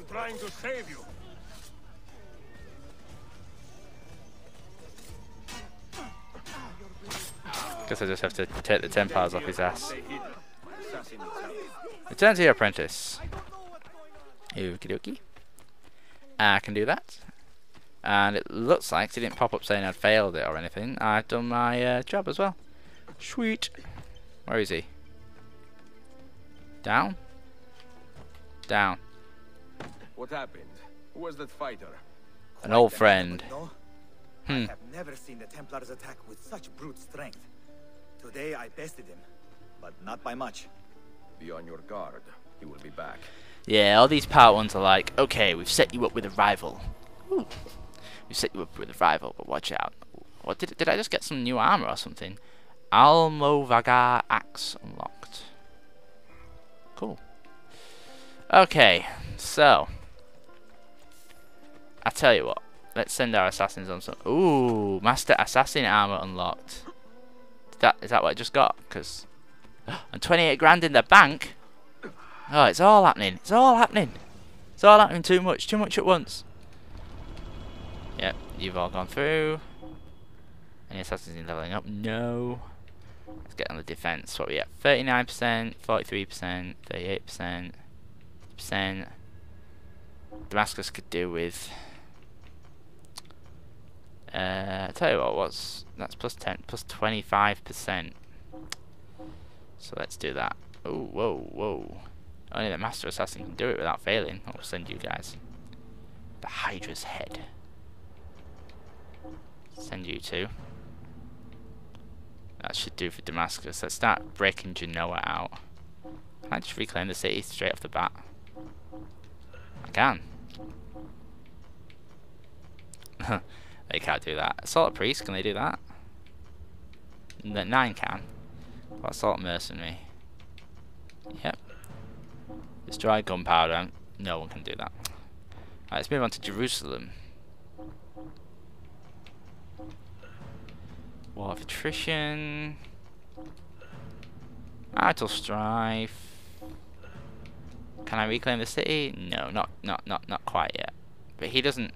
I'm trying to save you. Guess I just have to take the Templars off his ass. Return to your apprentice. Okie dokie. I can do that. And it looks like it didn't pop up saying I'd failed it or anything. I've done my uh, job as well. Sweet. Where is he? Down? Down. What happened? Who was that fighter? An old friend. No? Hmm. I have never seen the Templars attack with such brute strength. Today I bested him, but not by much. Be on your guard. He will be back. Yeah, all these part ones are like, okay, we've set you up with a rival. Ooh. We've set you up with a rival, but watch out. What did did I just get some new armor or something? Almogavar axe unlocked. Cool. Okay, so I tell you what, let's send our assassins on some. Ooh, master assassin armor unlocked. Is that is that what I just got? Because and 28 grand in the bank. Oh, it's all happening. It's all happening. It's all happening too much. Too much at once. Yep, you've all gone through. Any assassins in leveling up? No. Let's get on the defense. What we at? 39%, 43%, 38%, percent. Damascus could do with. Uh, I tell you what, what's that's plus 10, plus 25%. So let's do that. Oh, whoa, whoa. Only the Master Assassin can do it without failing. I'll send you guys. The Hydra's head. Send you two. That should do for Damascus. Let's start breaking Genoa out. Can I just reclaim the city straight off the bat? I can. they can't do that. Assault Priest, can they do that? The nine can. What Assault Mercenary? Yep. Destroy gunpowder. No one can do that. Right, let's move on to Jerusalem. War of Attrition. Marital Strife. Can I reclaim the city? No, not not not not quite yet. But he doesn't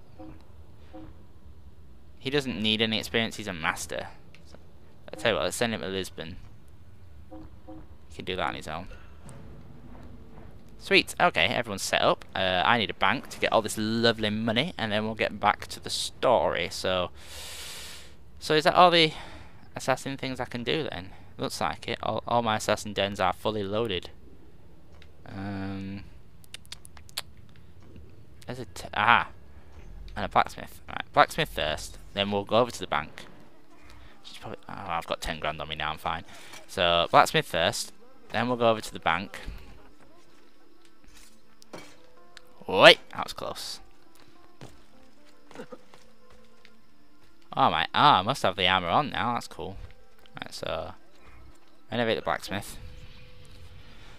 he doesn't need any experience, he's a master. So, I'll tell you what, let's send him to Lisbon. He can do that on his own. Sweet, okay, everyone's set up. Uh, I need a bank to get all this lovely money, and then we'll get back to the story. So, so is that all the assassin things I can do then? Looks like it. All, all my assassin dens are fully loaded. Um, there's a t ah, and a blacksmith. Right, blacksmith first. Then we'll go over to the bank. Probably, oh, I've got 10 grand on me now, I'm fine. So, blacksmith first. Then we'll go over to the bank. Wait, that was close. Oh my, ah, I must have the armor on now, that's cool. Right, so, renovate the blacksmith.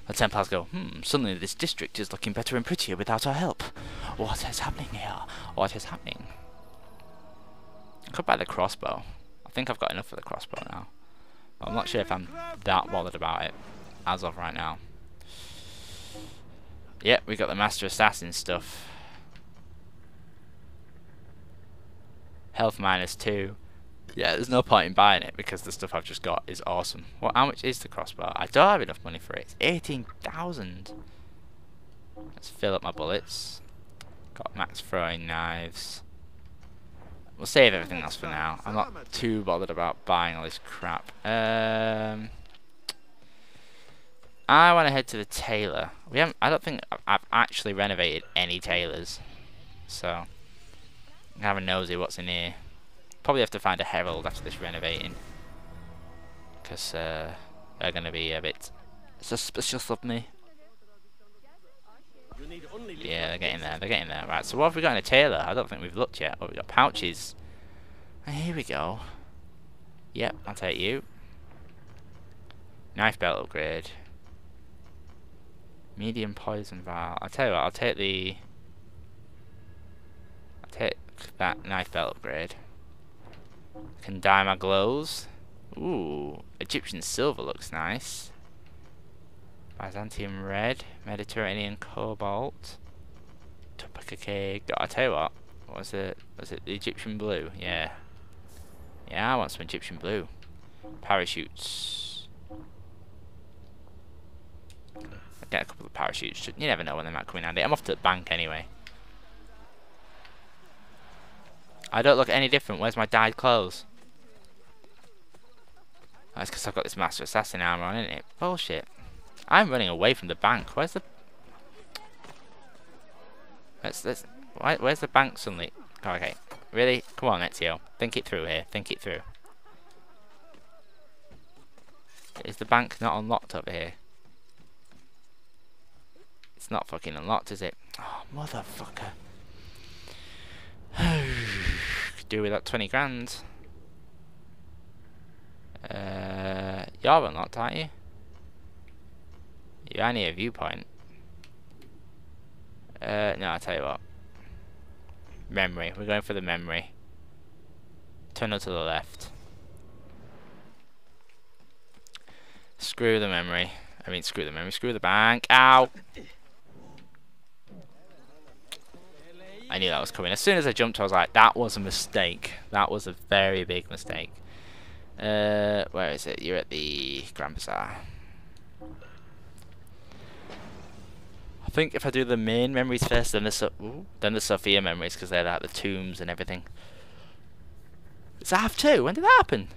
The Templars go, hmm, suddenly this district is looking better and prettier without our help. What is happening here? What is happening? I could buy the crossbow. I think I've got enough for the crossbow now. I'm not sure if I'm that bothered about it as of right now. Yep, we got the Master Assassin stuff. Health minus two. Yeah, there's no point in buying it because the stuff I've just got is awesome. Well, How much is the crossbow? I don't have enough money for it. It's 18,000. Let's fill up my bullets. Got max throwing knives. We'll save everything else for now. I'm not too bothered about buying all this crap. Um, I want to head to the tailor. We haven't. I don't think I've- actually renovated any tailors, so have a nosy what's in here. Probably have to find a herald after this renovating, because uh, they're going to be a bit suspicious of me. Yeah, they're getting there. They're getting there. Right. So what have we got in a tailor? I don't think we've looked yet. Oh, we've got pouches. Here we go. Yep, I'll take you. Knife belt upgrade. Medium poison vial. I'll tell you what. I'll take the. I'll take that knife belt upgrade. Can dye my glows. Ooh, Egyptian silver looks nice. Byzantium red, Mediterranean cobalt, Okay, I'll tell you what. What was it? Was it the Egyptian blue? Yeah. Yeah, I want some Egyptian blue. Parachutes. I'll get a couple of parachutes. You never know when they might come in handy. I'm off to the bank anyway. I don't look any different. Where's my dyed clothes? Oh, that's because I've got this Master Assassin armor on, isn't it? Bullshit. I'm running away from the bank. Where's the... Let's, let's... Why, where's the bank suddenly? Oh, okay. Really? Come on, Ezio. Think it through here. Think it through. Is the bank not unlocked over here? It's not fucking unlocked, is it? Oh, motherfucker. Could do with that 20 grand. Uh, you're unlocked, aren't you? You're only a viewpoint. Uh, no, I'll tell you what. Memory. We're going for the memory. Tunnel to the left. Screw the memory. I mean, screw the memory. Screw the bank. Ow! I knew that was coming. As soon as I jumped, I was like, that was a mistake. That was a very big mistake. Uh, where is it? You're at the Grand Bazaar. I think if I do the main memories first, then the so Ooh, then the Sofia memories, because they're like the tombs and everything. It's half two. When did that happen?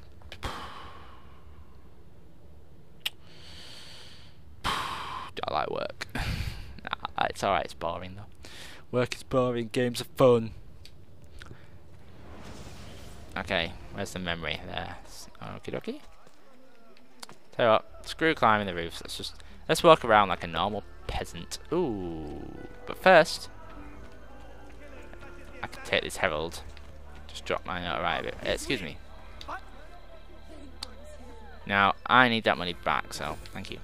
I like work. nah, it's alright. It's boring though. Work is boring. Games are fun. Okay, where's the memory? There. Okie dokie. Tell you what, screw climbing the roofs. Let's just let's walk around like a normal peasant. Ooh, but first, I can take this herald. Just drop my notoriety a bit. Uh, excuse me. Now I need that money back, so thank you.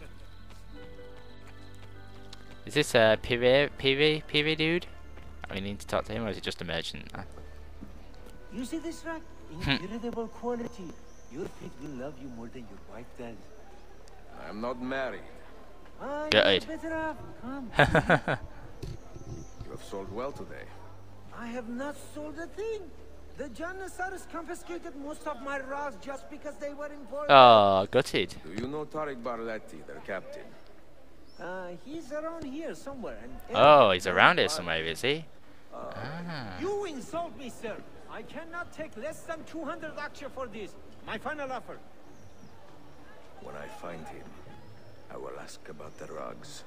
Is this a PV PV PV dude? We need to talk to him, or is it just a merchant? You see this rack? Incredible quality. Your pig will love you more than your wife does. I'm not married. Ah, Good. you're better off. Come. You have sold well today. I have not sold a thing. The Janissaries confiscated most of my raws just because they were important. oh, gutted. Do you know Tarik Barleti, their captain? Uh, he's around here somewhere. And Oh, he's around here somewhere, is he? Ah. You insult me, sir. I cannot take less than 200 aksha for this. My final offer. When I find him, I will ask about the rugs.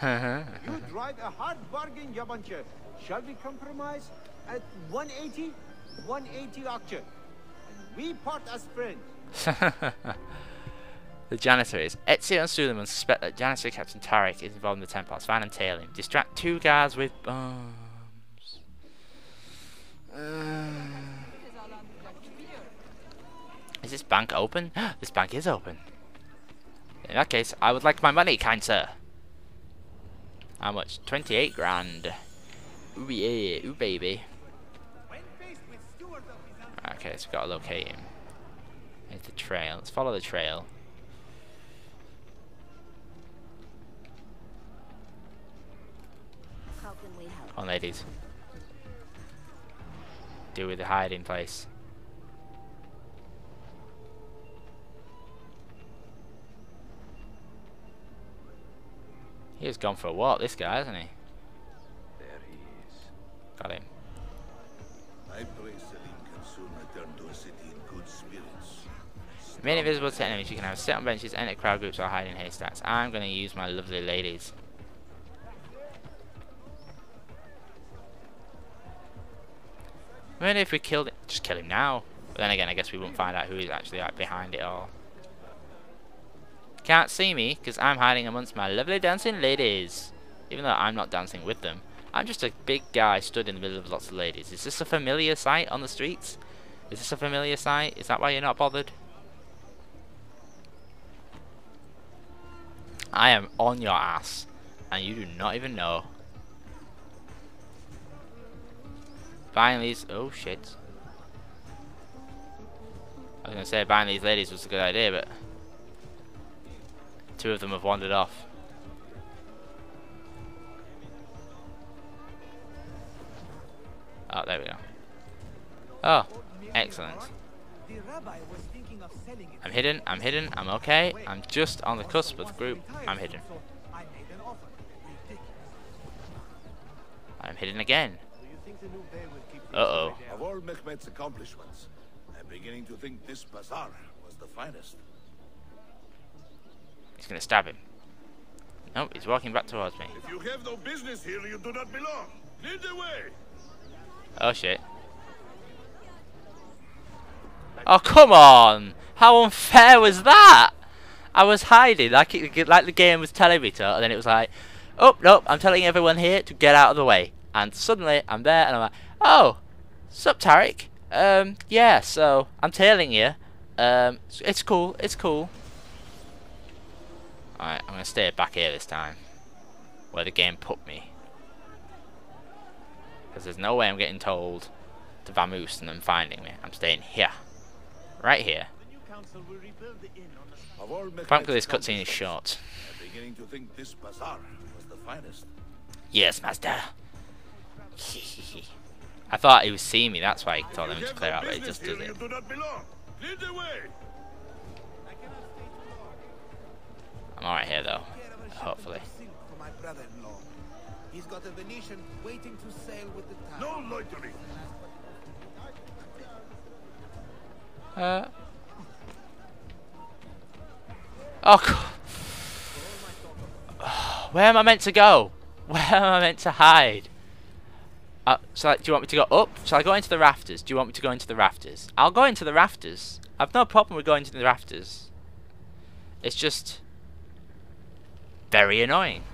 You drive a hard bargain, Yabanche. Shall we compromise at 180? 180 aksha. And we part as friends. the janitor is. Ezio and Suleiman suspect that Janissary Captain Tarik is involved in the Templars. Find and tail him. Distract two guards with bombs. Uh, is this bank open? this bank is open. In that case, I would like my money, kind sir. How much? 28 grand. Ooh yeah, ooh baby. Okay, so we've got to locate him. Here's the trail. Let's follow the trail. How can we help? Come on, ladies. Deal with the hiding place. He has gone for a walk, this guy, hasn't he? There he is. Got him. I pray Selim can soon return to a city in good spirits. Remain invisible to enemies. You can have sit on benches, enter crowd groups, or hide in haystacks. I'm going to use my lovely ladies. I mean, if we killed it, just kill him now. But then again, I guess we won't find out who is actually like, behind it all. Can't see me because I'm hiding amongst my lovely dancing ladies. Even though I'm not dancing with them. I'm just a big guy stood in the middle of lots of ladies. Is this a familiar sight on the streets? Is this a familiar sight? Is that why you're not bothered? I am on your ass. And you do not even know. Buying these... Oh, shit. I was going to say buying these ladies was a good idea, but... Two of them have wandered off. Oh, there we go. Oh, excellent. I'm hidden, I'm hidden, I'm okay. I'm just on the cusp of the group. I'm hidden. I'm hidden again. Do you think the new bay will keep things Uh-oh. the way they Of all Mehmet's accomplishments, I'm beginning to think this bazaar was the finest. He's gonna stab him. Nope, he's walking back towards me. If you have no business here, you do not belong. Clear the way. Oh shit. Oh come on! How unfair was that? I was hiding like it, like the game was telling me to, and then it was like, oh nope, I'm telling everyone here to get out of the way. And suddenly I'm there, and I'm like, oh, sup Tarik? Um, yeah, so I'm tailing you. Um, it's cool, it's cool. Alright, I'm gonna stay back here this time, where the game put me. Because there's no way I'm getting told to vamoose and then finding me. I'm staying here. Right here. The new council will rebuild the inn on the Of all Mehmet's Frankly, this cutscene is accomplishments, short. I'm beginning I thought he was seeing me, that's why he told him to clear out, but he just does here, it. Do not belong. Clear the way. I'm alright here though. Care of a Hopefully. shipment of silk For my brother-in-law. He's got a Venetian waiting to sail with the tide. No loitering. Uh. Oh, God. Where am I meant to go? Where am I meant to hide? Uh, so, do you want me to go up? Shall I go into the rafters? Do you want me to go into the rafters? I'll go into the rafters. I've no problem with going to the rafters. It's just very annoying.